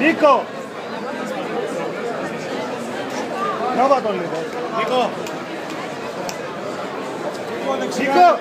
Νίκο! Τράβα τον λίγο. Νίκο! Νίκο!